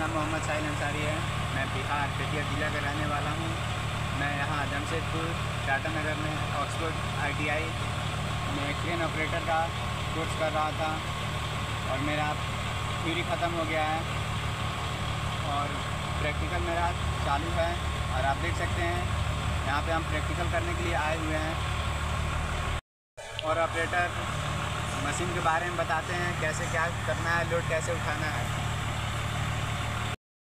नाम मोहम्मद साहिल अंसारी है। मैं बिहार बेतिया जिला का रहने वाला हूँ। मैं यहाँ जमशेदपुर, टाटा नगर में ऑक्सफोर्ड आईटीआई में ट्रेन ऑपरेटर का कोर्स कर रहा था और मेरा थ्योरी ख़त्म हो गया है और प्रैक्टिकल मेरा चालू है और आप देख सकते हैं, यहाँ पे हम प्रैक्टिकल करने के लिए आए हुए हैं। और ऑपरेटर मशीन के बारे में बताते हैं, कैसे क्या करना है लोड कैसे उठाना है।